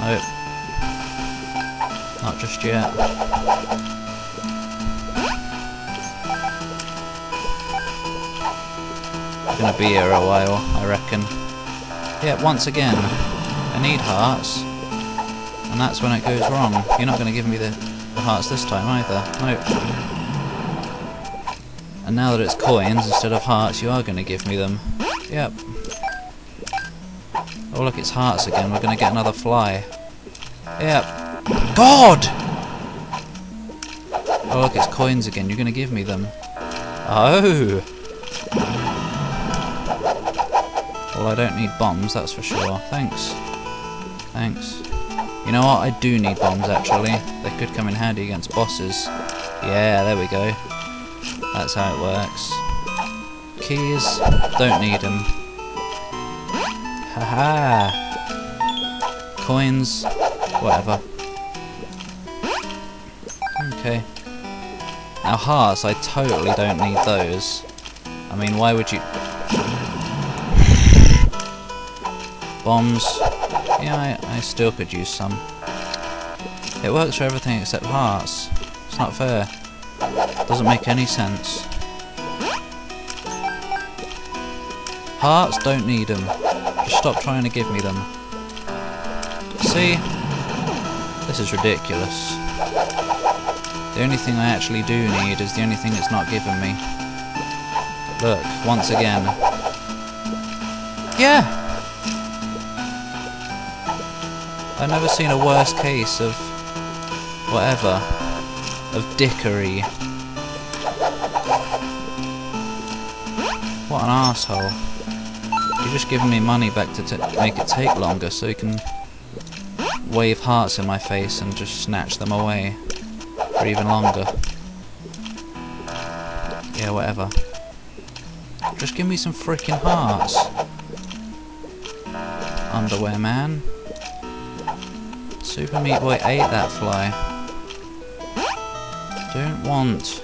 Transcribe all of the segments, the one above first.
Nope. Not just yet. Gonna be here a while, I reckon. Yeah, once again, I need hearts. And that's when it goes wrong. You're not gonna give me the, the hearts this time either. Nope. And now that it's coins instead of hearts, you are gonna give me them. Yep. Oh look, it's hearts again. We're gonna get another fly. Yep. God! Oh look, it's coins again. You're gonna give me them. Oh! Well, I don't need bombs, that's for sure. Thanks. Thanks. You know what? I do need bombs, actually. They could come in handy against bosses. Yeah, there we go. That's how it works. Keys. Don't need them. Haha. Coins. Whatever. Okay. Now hearts, I totally don't need those. I mean, why would you... Bombs. Yeah, I, I still could use some. It works for everything except hearts. It's not fair. Doesn't make any sense. Hearts don't need them. Stop trying to give me them. See? This is ridiculous. The only thing I actually do need is the only thing it's not giving me. Look, once again. Yeah! I've never seen a worse case of whatever. Of dickery. What an asshole. You're just giving me money back to make it take longer so you can wave hearts in my face and just snatch them away for even longer. Yeah, whatever. Just give me some freaking hearts. Underwear man. Super Meat Boy ate that fly. Don't want.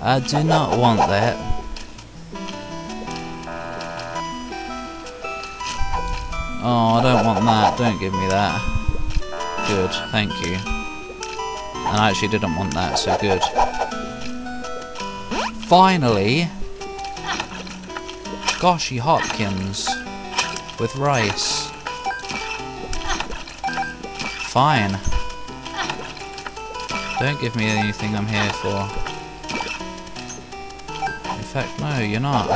I do not want that. Oh, I don't want that. Don't give me that. Good, thank you. And I actually didn't want that, so good. Finally! Goshy Hopkins. With rice. Fine. Don't give me anything I'm here for. In fact, no, you're not.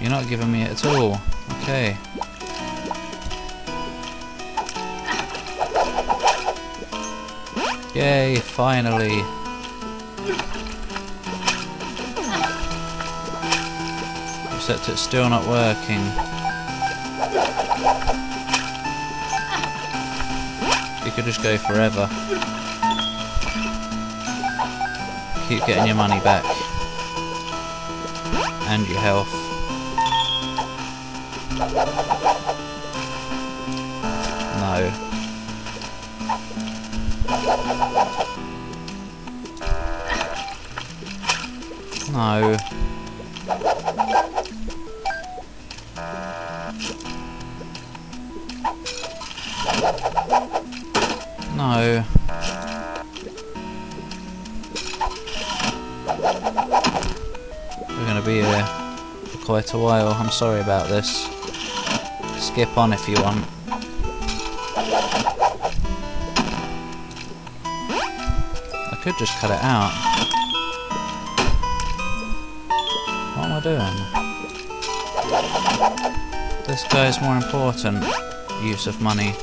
You're not giving me it at all. Okay. Yay, finally. Except it's still not working. You could just go forever. Keep getting your money back. And your health. No. No. No. We're to be here for quite a while. I'm sorry about this. Skip on if you want. Could just cut it out. What am I doing? This guy is more important. Use of money.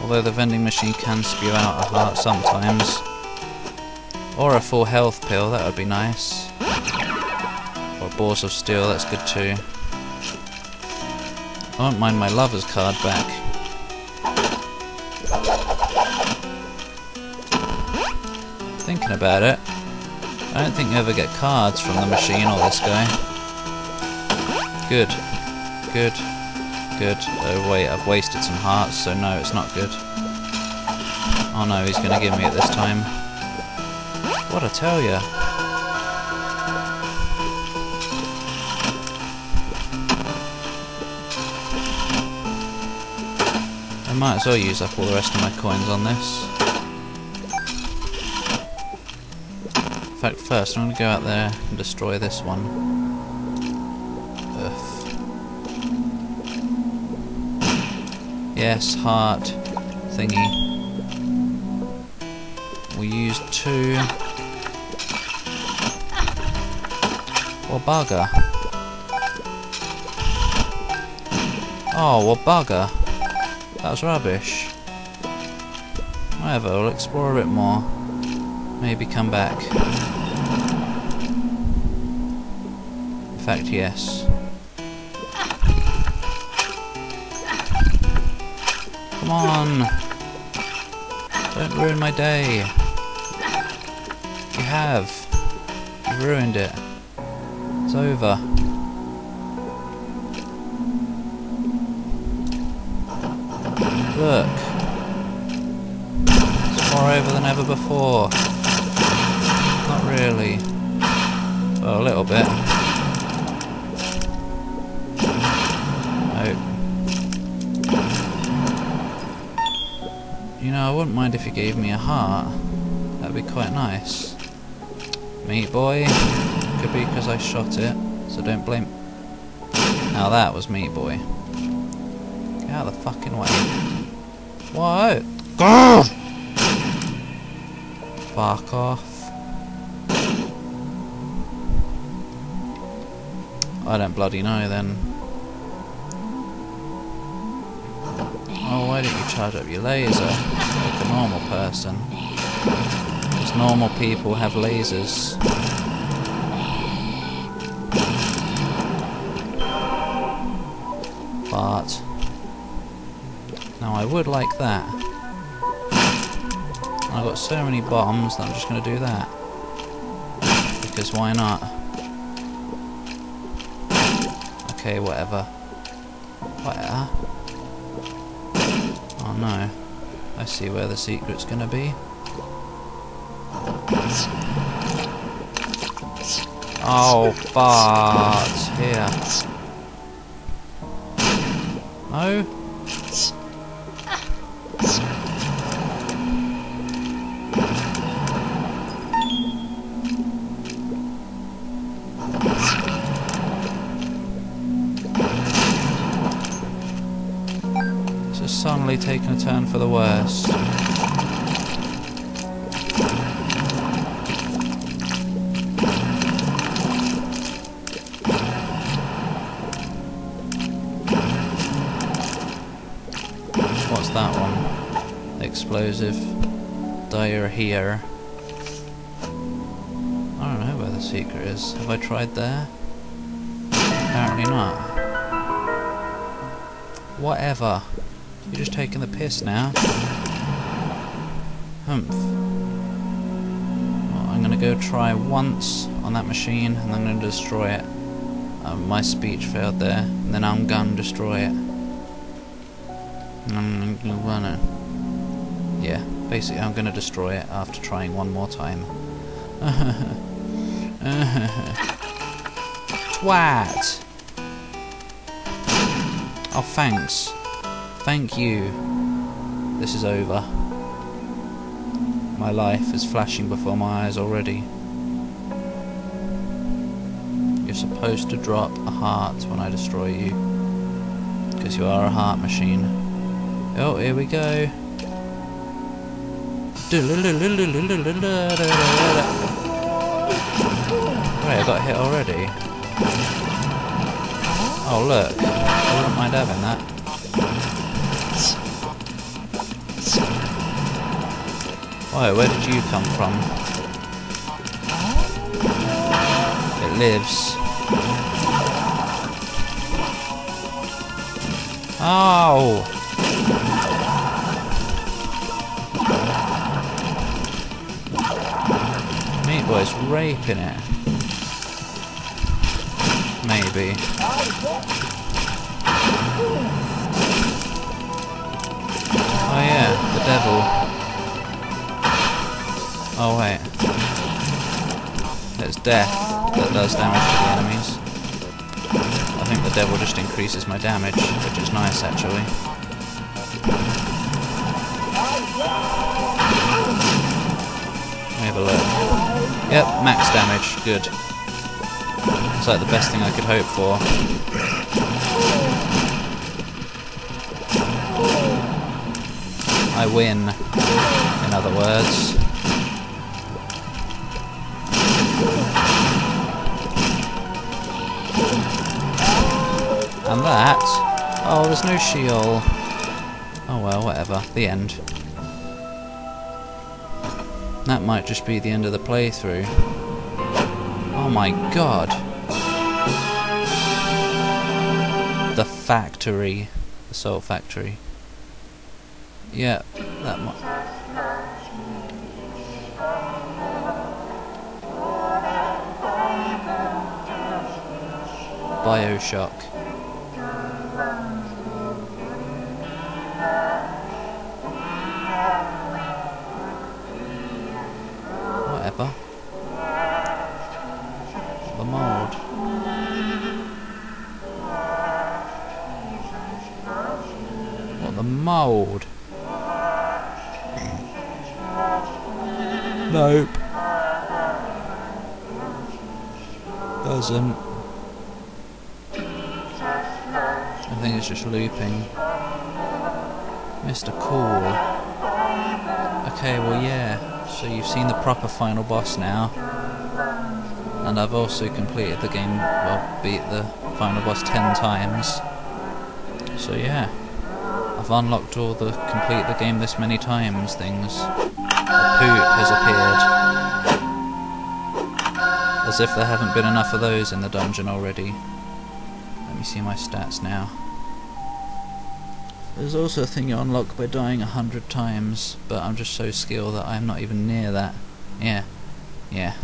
Although the vending machine can spew out a heart sometimes. Or a full health pill, that would be nice. Or balls of steel, that's good too. I won't mind my lover's card back. Thinking about it, I don't think you ever get cards from the machine or this guy. Good. Good. Good. Oh wait, I've wasted some hearts, so no, it's not good. Oh no, he's gonna give me it this time. What I tell ya? Might as well use up all the rest of my coins on this. In fact, first I'm going to go out there and destroy this one. Ugh. Yes, heart thingy. We use two. Well, bugger. Oh, well, bugger. That was rubbish. Whatever, we'll explore a bit more. Maybe come back. In fact, yes. Come on! Don't ruin my day! You have! You ruined it. It's over. Look. It's more over than ever before. Not really. Well, a little bit. No. You know, I wouldn't mind if you gave me a heart. That'd be quite nice. Meat boy. Could be because I shot it, so don't blame... Now that was Meat boy. Get out of the fucking way. What? Go! Fuck off. I don't bloody know then. Oh, why don't you charge up your laser like a normal person? Because normal people have lasers. But now I would like that. I've got so many bombs that I'm just going to do that. Because why not? Okay, whatever. Whatever. Oh no. I see where the secret's going to be. Oh, but here. No? Taken a turn for the worse. What's that one? Explosive. Diarrhea. I don't know where the secret is. Have I tried there? Apparently not. Whatever. You're just taking the piss now. Humph. Well, I'm gonna go try once on that machine and I'm gonna destroy it. Um, my speech failed there, and then I'm gonna destroy it. I'm gonna... Yeah, basically I'm gonna destroy it after trying one more time. Twat! Oh, thanks. Thank you. This is over. My life is flashing before my eyes already. You're supposed to drop a heart when I destroy you. Because you are a heart machine. Oh, here we go. Right, I got hit already. Oh look, I wouldn't mind having that. Why, where did you come from? It lives. Oh! Meat Boy's raping it. Maybe. Oh yeah, the devil. Oh wait. It's death that does damage to the enemies. I think the devil just increases my damage, which is nice actually. Have a look. Yep, max damage, good. It's like the best thing I could hope for. I win, in other words. And that... Oh, there's no Sheol. Oh well, whatever. The end. That might just be the end of the playthrough. Oh my god. The factory. The soul factory. Yeah, that might... Bioshock. The mold. What the mold? Nope. Doesn't. I think it's just looping. Mr. Cool. Okay, well yeah. So you've seen the proper final boss now. And I've also completed the game, well, beat the final boss ten times. So yeah. I've unlocked all the complete the game this many times things. A poot has appeared. As if there haven't been enough of those in the dungeon already. Let me see my stats now. There's also a thing you unlock by dying a hundred times, but I'm just so skilled that I'm not even near that. Yeah. Yeah.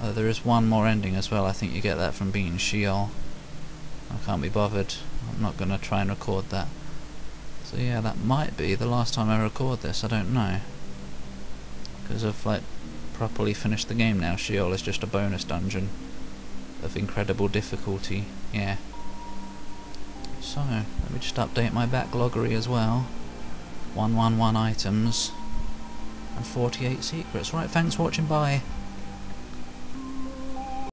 Uh, there is one more ending as well, I think you get that from being Sheol. I can't be bothered. I'm not going to try and record that. So yeah, that might be the last time I record this, I don't know. Because I've like properly finished the game now, Sheol is just a bonus dungeon of incredible difficulty, yeah. So, let me just update my backloggery as well. 111 items and 48 secrets. Right, thanks for watching, bye.